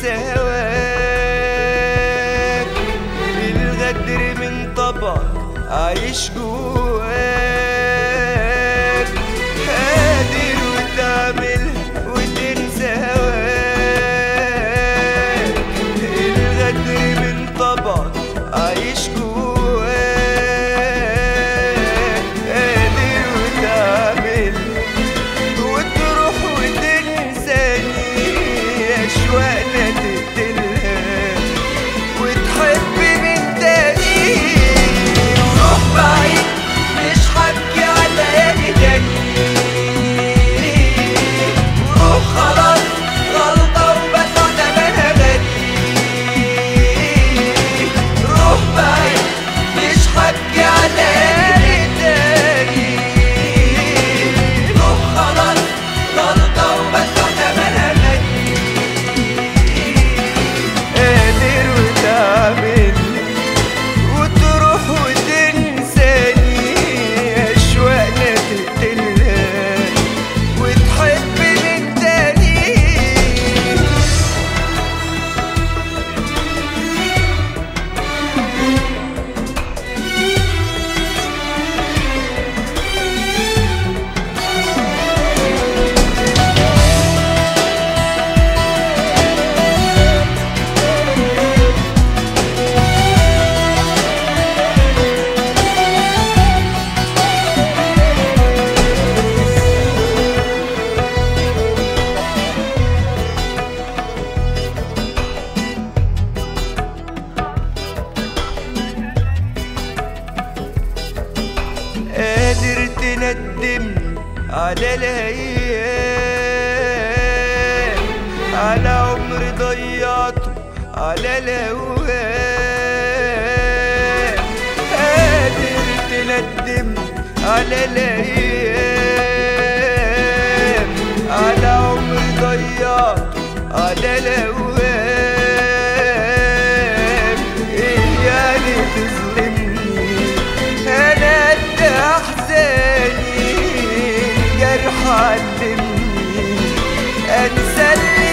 سواك الغدر من طبق عايش جوه gittim aleleye على عمري ضيعته على الهواه قادر تندم على ليه علمني أتسلي